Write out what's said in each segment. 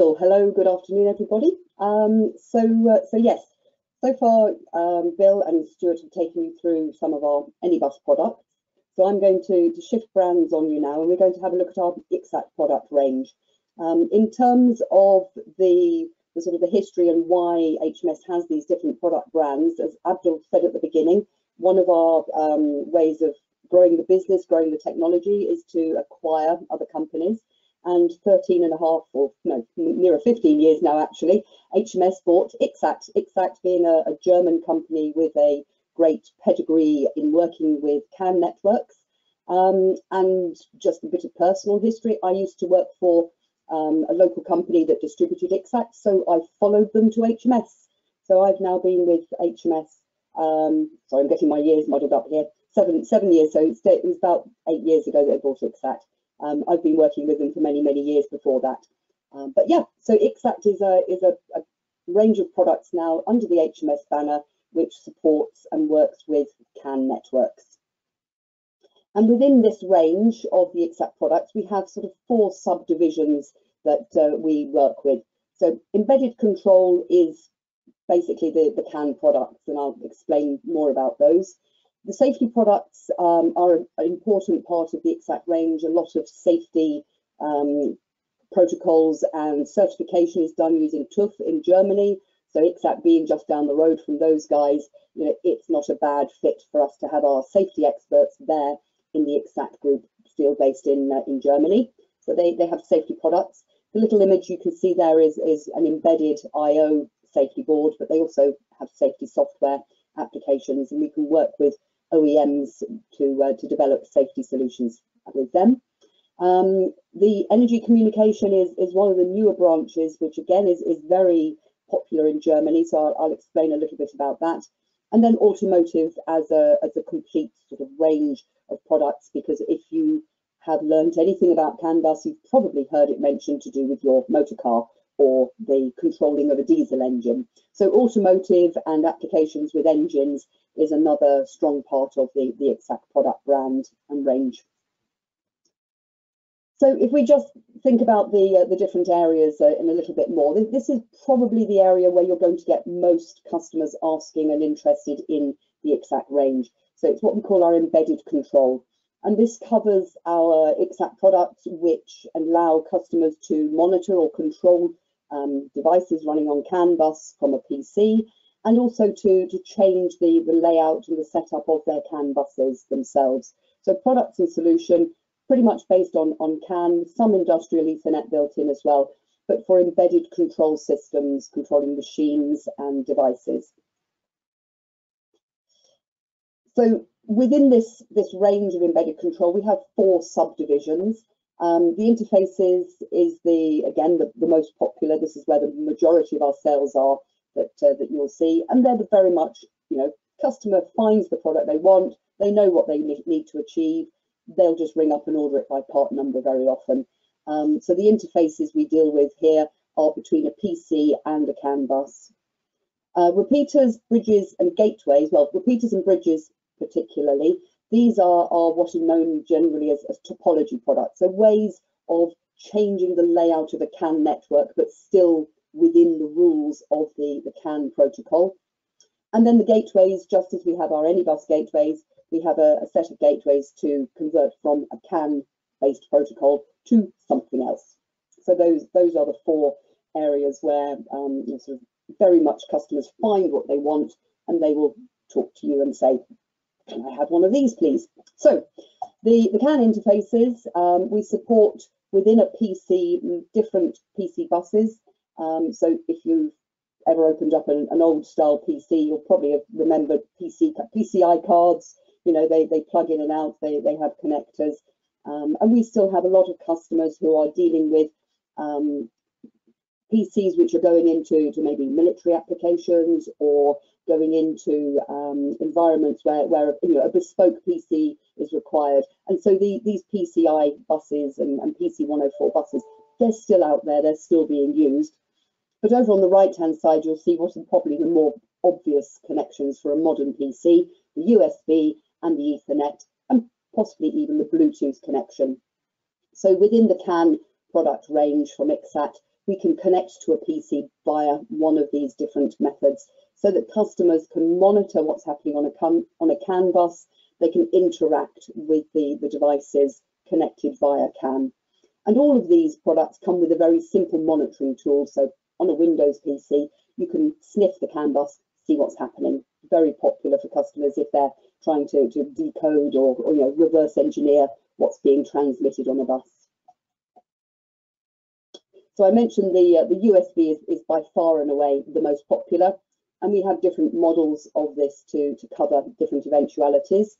Bill, hello, good afternoon, everybody. Um, so, uh, so yes, so far, um, Bill and Stuart have taken you through some of our Anybus products. So I'm going to, to shift brands on you now, and we're going to have a look at our IXXAT product range. Um, in terms of the, the sort of the history and why HMS has these different product brands, as Abdul said at the beginning, one of our um, ways of growing the business, growing the technology is to acquire other companies and 13 and a half or no nearer 15 years now actually HMS bought IXXAT. IXXAT being a, a, German company with a great pedigree in working with CAN networks. Um, and just a bit of personal history I used to work for um, a local company that distributed IXXAT so I followed them to HMS so I've now been with HMS um, sorry I'm getting my years muddled up here. Seven seven years so it was about eight years ago that I bought IXXAT um, I've been working with them for many, many years before that. Um, but yeah, so IXXAT is a is a, a, range of products now under the HMS banner, which supports and works with CAN networks. And within this range of the IXXAT products, we have sort of four subdivisions that uh, we work with. So embedded control is basically the, the CAN products, and I'll explain more about those. The safety products um, are an important part of the IXXAT range. A lot of safety um, protocols and certification is done using TÜV in Germany. So IXXAT being just down the road from those guys, you know, it's not a bad fit for us to have our safety experts there in the IXXAT group, still based in uh, in Germany. So they, they have safety products. The little image you can see there is, is an embedded I.O. safety board, but they also have safety software applications and we can work with OEMs to, uh, to develop safety solutions with them. Um, the energy communication is, is one of the newer branches, which again is, is very popular in Germany. So I'll, I'll explain a little bit about that. And then automotive as a, as a complete sort of range of products, because if you have learned anything about CAN bus, you've probably heard it mentioned to do with your motor car or the controlling of a diesel engine. So automotive and applications with engines is another strong part of the, the IXXAT product brand and range. So if we just think about the, uh, the different areas uh, in a little bit more, this is probably the area where you're going to get most customers asking and interested in the IXXAT range. So it's what we call our embedded control. And this covers our IXXAT products, which allow customers to monitor or control um, devices running on CAN bus from a PC, and also to, to change the, the layout and the setup of their CAN buses themselves. So products and solution pretty much based on, on CAN, some industrial Ethernet built in as well, but for embedded control systems, controlling machines and devices. So within this, this range of embedded control, we have four subdivisions. Um, the interfaces is the, again, the, the, most popular. This is where the majority of our sales are that, uh, that you'll see. And they're very much, you know, customer finds the product they want. They know what they need to achieve. They'll just ring up and order it by part number very often. Um, so the interfaces we deal with here are between a PC and a CAN bus. Uh, repeaters, bridges and gateways, well, repeaters and bridges particularly, these are, are what are known generally as, as topology products, so ways of changing the layout of a CAN network, but still within the rules of the, the CAN protocol. And then the gateways, just as we have our Anybus gateways, we have a, a set of gateways to convert from a CAN-based protocol to something else. So those those are the four areas where um, you know, sort of very much customers find what they want and they will talk to you and say, can I have one of these, please? So the, the CAN interfaces, um, we support within a PC, different PC buses. Um, so if you've ever opened up an, an, old style PC, you'll probably have remembered PC, PCI cards. You know, they, they plug in and out, they, they have connectors. Um, and we still have a lot of customers who are dealing with um, PCs which are going into to maybe military applications or going into um, environments where, where you know, a bespoke PC is required. And so the, these PCI buses and, and PC 104 buses, they're still out there, they're still being used. But over on the right hand side, you'll see what are probably the more obvious connections for a modern PC, the USB and the Ethernet, and possibly even the Bluetooth connection. So within the CAN product range from IXXAT, we can connect to a PC via one of these different methods so that customers can monitor what's happening on a, on a CAN bus, they can interact with the, the devices connected via CAN. And all of these products come with a very simple monitoring tool. So on a Windows PC, you can sniff the CAN bus, see what's happening. Very popular for customers if they're trying to, to decode or, or you know, reverse engineer what's being transmitted on a bus. So I mentioned the, uh, the USB is, is by far and away the most popular and we have different models of this to, to cover different eventualities.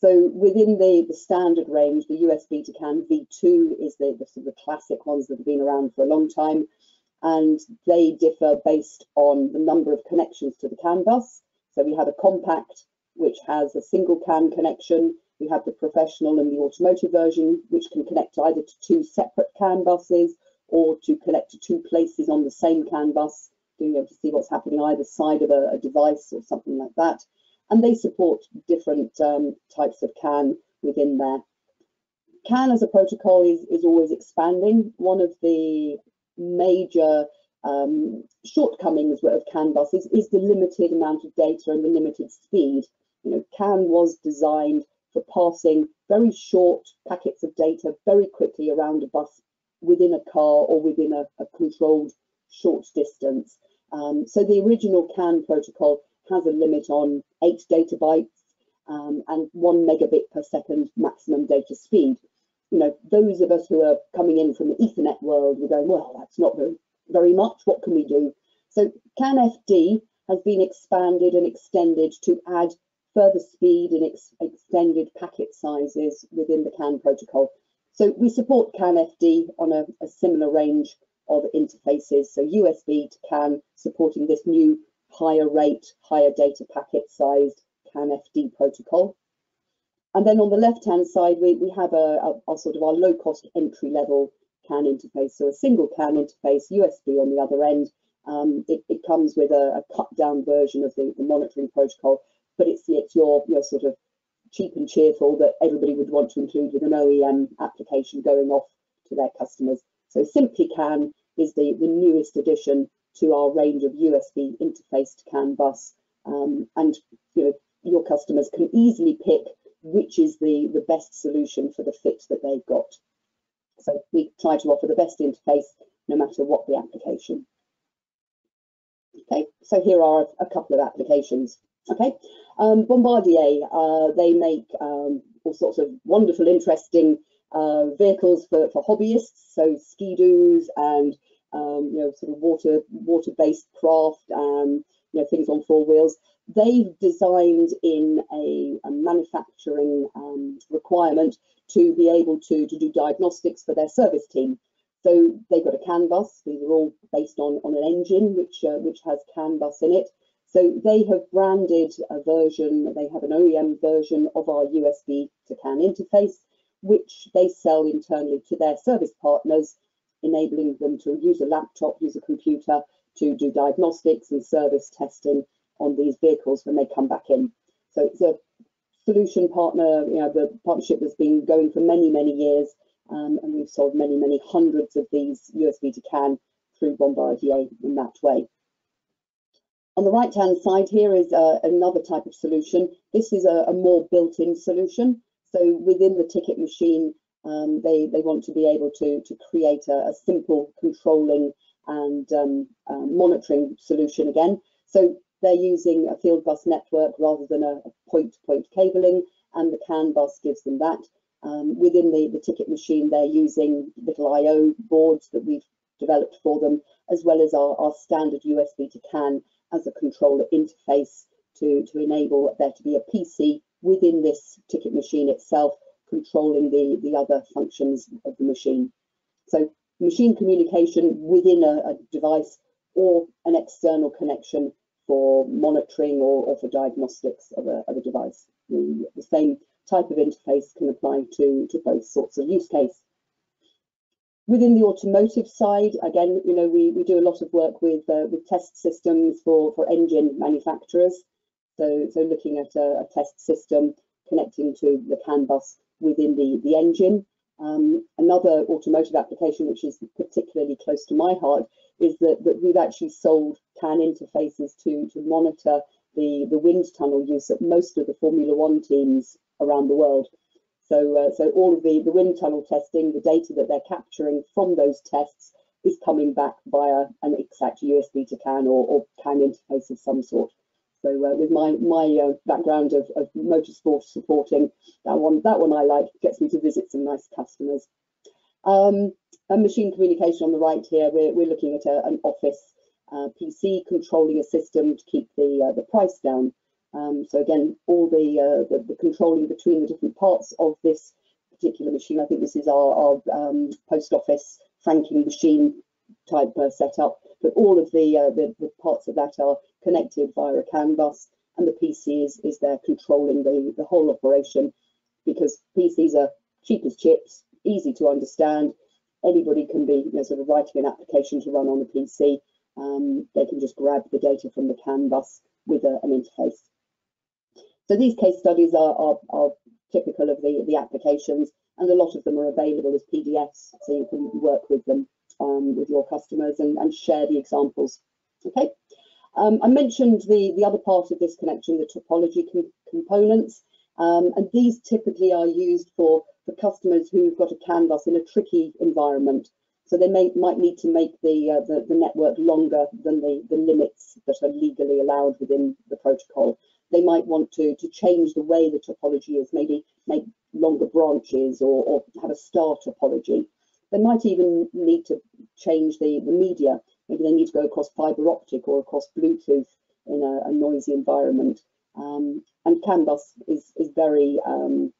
So within the, the standard range, the USB to CAN V2 is the, the sort of the classic ones that have been around for a long time, and they differ based on the number of connections to the CAN bus. So we have a compact, which has a single CAN connection. We have the professional and the automotive version, which can connect either to two separate CAN buses or to connect to two places on the same CAN bus being able to see what's happening either side of a, a device or something like that. And they support different um, types of CAN within there. CAN as a protocol is, is always expanding. One of the major um, shortcomings of CAN bus is, is the limited amount of data and the limited speed. You know, CAN was designed for passing very short packets of data very quickly around a bus within a car or within a, a controlled short distance. Um, so the original CAN protocol has a limit on eight data bytes um, and one megabit per second maximum data speed. You know, those of us who are coming in from the Ethernet world, we're going, well, that's not very, very much. What can we do? So CAN-FD has been expanded and extended to add further speed and ex extended packet sizes within the CAN protocol. So we support CAN-FD on a, a similar range of interfaces. So USB to CAN supporting this new higher rate, higher data packet sized CAN FD protocol. And then on the left hand side, we, we have a, a sort of our low cost entry level CAN interface. So a single CAN interface, USB on the other end. Um, it, it, comes with a, a, cut down version of the, the monitoring protocol, but it's, it's your, your sort of cheap and cheerful that everybody would want to include with an OEM application going off to their customers. So Simply CAN is the, the newest addition to our range of USB interfaced CAN bus. Um, and you know, your customers can easily pick which is the, the best solution for the fit that they've got. So we try to offer the best interface no matter what the application. Okay, so here are a, couple of applications. Okay, um, Bombardier, uh, they make um, all sorts of wonderful, interesting uh, vehicles for, for hobbyists, so ski-doos and um, you know sort of water water-based craft, um, you know things on four wheels. They've designed in a, a manufacturing um, requirement to be able to, to do diagnostics for their service team. So they've got a CAN bus. These are all based on, on an engine which uh, which has CAN bus in it. So they have branded a version, they have an OEM version of our USB to CAN interface which they sell internally to their service partners, enabling them to use a laptop, use a computer to do diagnostics and service testing on these vehicles when they come back in. So it's a solution partner, you know, the partnership has been going for many, many years, um, and we've sold many, many hundreds of these USB to CAN through Bombardier in that way. On the right hand side here is uh, another type of solution. This is a, a more built-in solution. So within the ticket machine, um, they, they want to be able to, to create a, a simple controlling and um, uh, monitoring solution again. So they're using a field bus network rather than a point-to-point -point cabling, and the CAN bus gives them that. Um, within the, the ticket machine, they're using little I.O. boards that we've developed for them, as well as our, our standard USB to CAN as a controller interface to, to enable there to be a PC within this ticket machine itself, controlling the, the other functions of the machine. So machine communication within a, a device or an external connection for monitoring or, or for diagnostics of a, of a device. The, the, same type of interface can apply to, to both sorts of use case. Within the automotive side, again, you know, we, we do a lot of work with, uh, with test systems for, for engine manufacturers. So, so looking at a, a, test system connecting to the CAN bus within the, the engine Um, another automotive application, which is particularly close to my heart, is that, that we've actually sold CAN interfaces to, to monitor the, the wind tunnel use at most of the Formula One teams around the world. So, uh, so all of the, the wind tunnel testing, the data that they're capturing from those tests is coming back via an IXXAT USB to CAN or, or CAN interface of some sort. So uh, with my my uh, background of, of motorsport supporting, that one that one I like gets me to visit some nice customers. Um, machine communication on the right here, we're, we're looking at a, an office uh, PC controlling a system to keep the uh, the price down. Um, so again, all the, uh, the, the controlling between the different parts of this particular machine. I think this is our, our um, post office franking machine type uh, setup, but all of the, uh, the, the parts of that are connected via a CAN bus, and the PC is is there controlling the the whole operation because PCs are cheap as chips, easy to understand. Anybody can be you know, sort of writing an application to run on the PC. Um, they can just grab the data from the CAN bus with a, an interface. So these case studies are, are, are typical of the, the applications and a lot of them are available as PDFs so you can work with them um, with your customers and, and share the examples. Okay, um, I mentioned the, the other part of this connection, the topology com components, um, and these typically are used for, for customers who've got a CAN bus in a tricky environment. So they may, might need to make the, uh, the, the network longer than the, the limits that are legally allowed within the protocol. They might want to, to change the way the topology is, maybe make longer branches or, or have a star topology. They might even need to change the, the media. Maybe they need to go across fiber optic or across Bluetooth in a, a noisy environment. Um, and CAN bus is, is very um,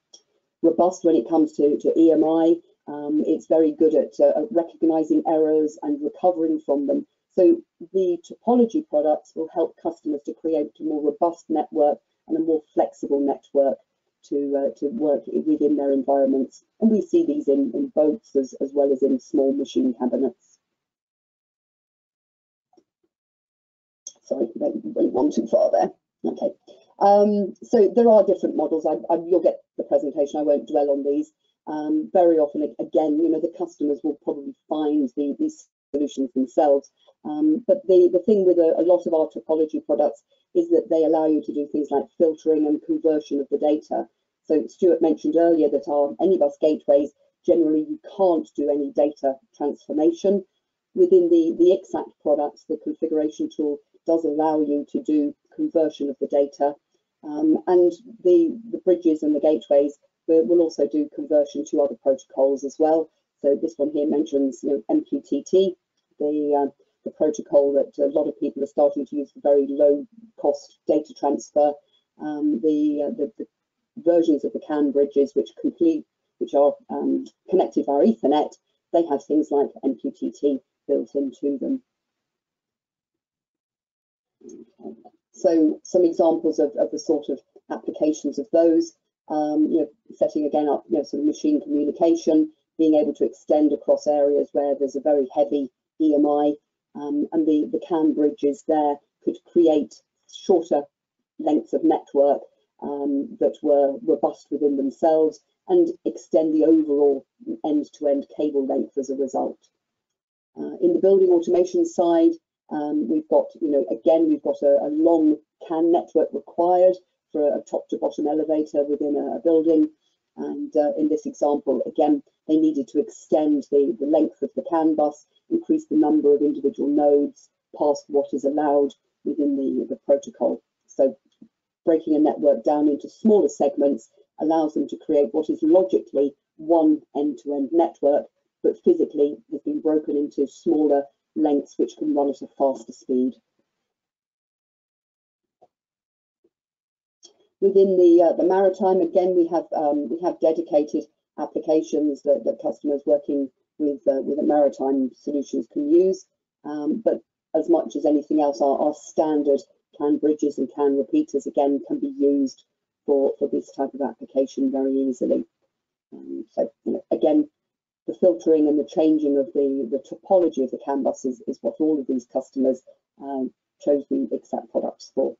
robust when it comes to, to EMI. Um, it's very good at uh, recognizing errors and recovering from them. So the topology products will help customers to create a more robust network and a more flexible network to uh, to work within their environments. And we see these in, in boats as, as well as in small machine cabinets. Sorry, went one too far there. Okay. Um, so there are different models. I, I, you'll get the presentation. I won't dwell on these. Um, very often, again, you know, the customers will probably find the, these solutions themselves. Um, but the, the thing with a, a, lot of our topology products is that they allow you to do things like filtering and conversion of the data. So Stuart mentioned earlier that our Anybus gateways, generally you can't do any data transformation. Within the, the IXXAT products, the configuration tool does allow you to do conversion of the data. Um, and the, the bridges and the gateways will, will also do conversion to other protocols as well. So this one here mentions you know, MQTT, the, uh, the protocol that a lot of people are starting to use for very low cost data transfer. Um, the, uh, the, the, versions of the CAN bridges which complete, which are um, connected via Ethernet, they have things like MQTT built into them. Okay. So some examples of, of the sort of applications of those, um, you know, setting again up, you know, sort of machine communication, being able to extend across areas where there's a very heavy EMI um, and the, the CAN bridges there could create shorter lengths of network um, that were robust within themselves and extend the overall end-to-end -end cable length as a result. Uh, in the building automation side, um, we've got, you know, again, we've got a, a long CAN network required for a top to bottom elevator within a, a building. And uh, in this example, again, they needed to extend the, the length of the CAN bus, increase the number of individual nodes past what is allowed within the, the protocol. So breaking a network down into smaller segments allows them to create what is logically one end-to-end -end network, but physically has been broken into smaller lengths which can run at a faster speed. Within the uh, the maritime, again, we have um, we have dedicated applications that, that customers working with uh, with maritime solutions can use. Um, but as much as anything else, our, our standard CAN bridges and CAN repeaters again can be used for for this type of application very easily. Um, so you know, again, the filtering and the changing of the the topology of the CAN bus is, is what all of these customers um, chose the IXXAT products for.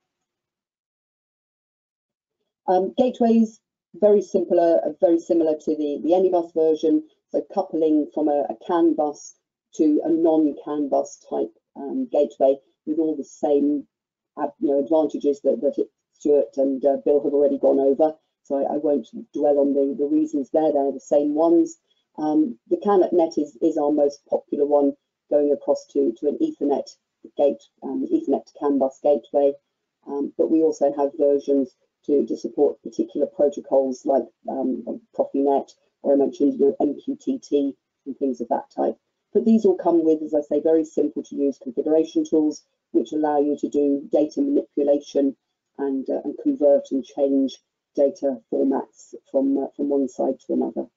Um, gateways very similar, very similar to the, the Anybus version, so coupling from a, a CAN bus to a non-CAN bus type um, gateway with all the same you know, advantages that, that it, Stuart and uh, Bill have already gone over. So I, I, won't dwell on the, the reasons there, they're the same ones. Um, the CANnet is, is our most popular one going across to, to an Ethernet gate, um, Ethernet to CAN bus gateway. Um, but we also have versions to, to support particular protocols like um, Profinet, or I mentioned you know, MQTT and things of that type. But these all come with, as I say, very simple to use configuration tools, which allow you to do data manipulation and, uh, and convert and change data formats from, uh, from one side to another.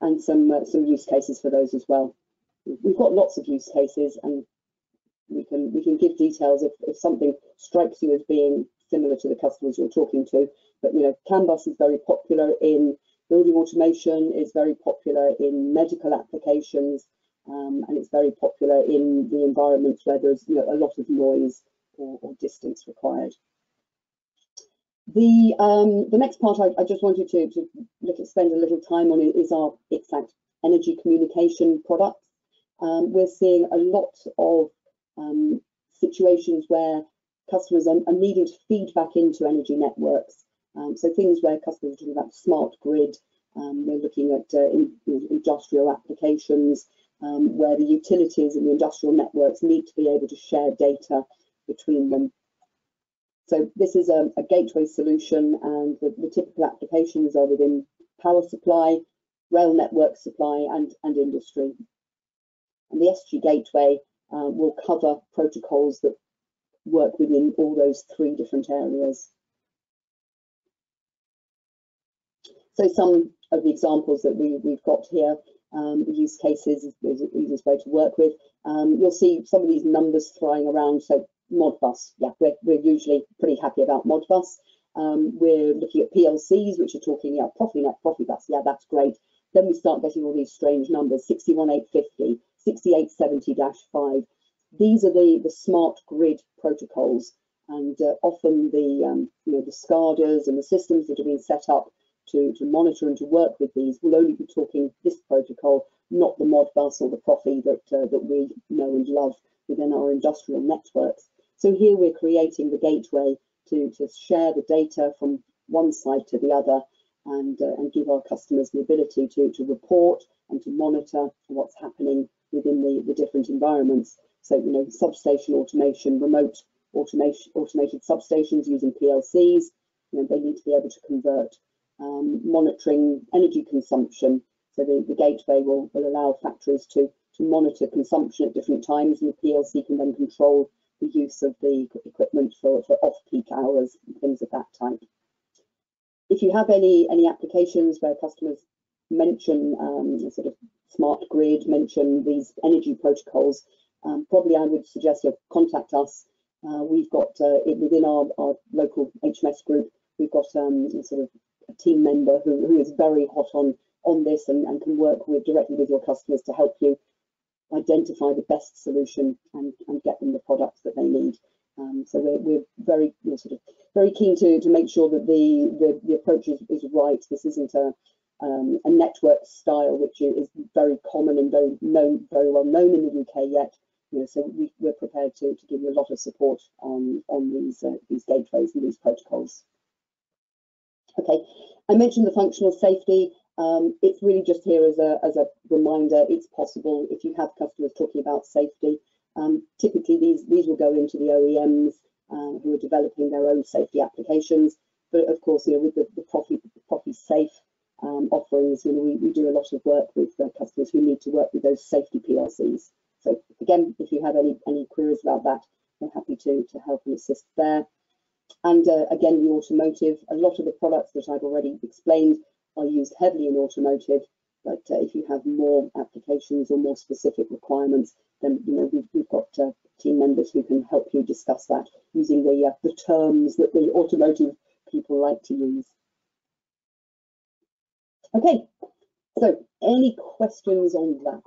And some, uh, some use cases for those as well. We've got lots of use cases and we can we can give details if, if something strikes you as being similar to the customers you're talking to. But you know, CAN bus is very popular in building automation, is very popular in medical applications, um, and it's very popular in the environments where there's you know, a lot of noise or, or distance required. The um, the next part I, I just wanted to, to look at, spend a little time on is our IXXAT energy communication products. Um, we're seeing a lot of um, situations where customers are, are, needing to feed back into energy networks. Um, so things where customers are talking about smart grid, um, we're looking at uh, in, in industrial applications um, where the utilities and the industrial networks need to be able to share data between them. So this is a, a gateway solution and the, the, typical applications are within power supply, rail network supply and, and industry. And the SG gateway uh, will cover protocols that work within all those three different areas. So some of the examples that we, we've got here, um, use cases is, the easiest way to work with. Um, you'll see some of these numbers flying around. So Modbus, yeah, we're, we're usually pretty happy about Modbus. Um, we're looking at PLCs, which are talking, yeah, Profinet, Profibus, yeah, that's great. Then we start getting all these strange numbers, 61850, 6870-5. These are the, the smart grid protocols and uh, often the, um, you know, the SCADAs and the systems that have been set up to, to monitor and to work with these will only be talking this protocol, not the Modbus or the Profi that, uh, that we know and love within our industrial networks. So here we're creating the gateway to, to share the data from one side to the other and, uh, and give our customers the ability to, to report and to monitor what's happening within the, the different environments. So, you know, substation automation, remote automation, automated substations using PLCs, you know, they need to be able to convert. Um, monitoring energy consumption. So the, the gateway will, will allow factories to, to monitor consumption at different times and the PLC can then control the use of the equipment for, for off-peak hours and things of that type. If you have any, any applications where customers mention um, sort of smart grid, mention these energy protocols, um, probably I would suggest you contact us. Uh, we've got uh, within our, our local HMS group, we've got um, sort of a team member who, who is very hot on on this and, and can work with directly with your customers to help you identify the best solution and, and get them the products that they need. Um, so we're, we're very you know, sort of very keen to, to make sure that the, the, the approach is, is right. This isn't a, um, a network style, which is very common and very known, very well known in the UK yet. You know, so we, we're prepared to, to give you a lot of support on on these uh, these gateways and these protocols. Okay, I mentioned the functional safety. Um, it's really just here as a as a reminder. It's possible if you have customers talking about safety. Um, typically, these these will go into the OEMs uh, who are developing their own safety applications. But of course, you know, with the, the PROFIsafe um, offerings. You know, we, we do a lot of work with customers who need to work with those safety PLCs. So again, if you have any, any queries about that, we're happy to, to help and assist there. And uh, again, the automotive, a lot of the products that I've already explained are used heavily in automotive, but uh, if you have more applications or more specific requirements, then you know we've, we've got uh, team members who can help you discuss that using the, uh, the terms that the automotive people like to use. Okay, so any questions on that?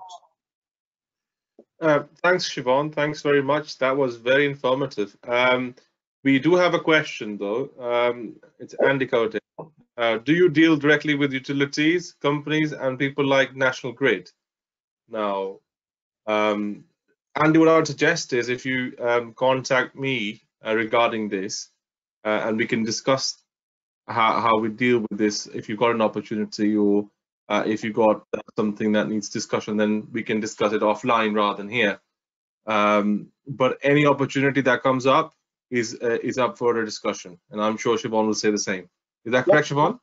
Uh, thanks, Siobhan. Thanks very much. That was very informative. Um, We do have a question though. Um, it's Andy Cote. Uh, do you deal directly with utilities, companies, and people like National Grid? Now, um, Andy, what I would suggest is if you um, contact me uh, regarding this, uh, and we can discuss how, how we deal with this. If you've got an opportunity or uh, if you've got something that needs discussion, then we can discuss it offline rather than here. Um, but any opportunity that comes up is uh, is up for a discussion, and I'm sure Siobhan will say the same. Is that correct, Siobhan?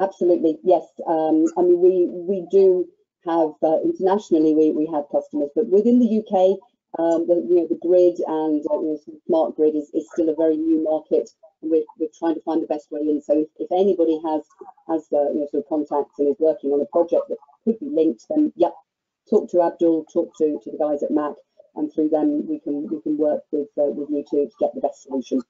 Absolutely, yes. Um, I mean, we we do have uh, internationally we we have customers, but within the UK, um, the you know the grid and uh, you know, smart grid is, is still a very new market, we're we're trying to find the best way in. So if, if anybody has has uh, you know sort of contacts and is working on a project that could be linked, then yep, talk to Abdul, talk to to the guys at Mac, and through them we can we can work with uh, with you to, to get the best solution.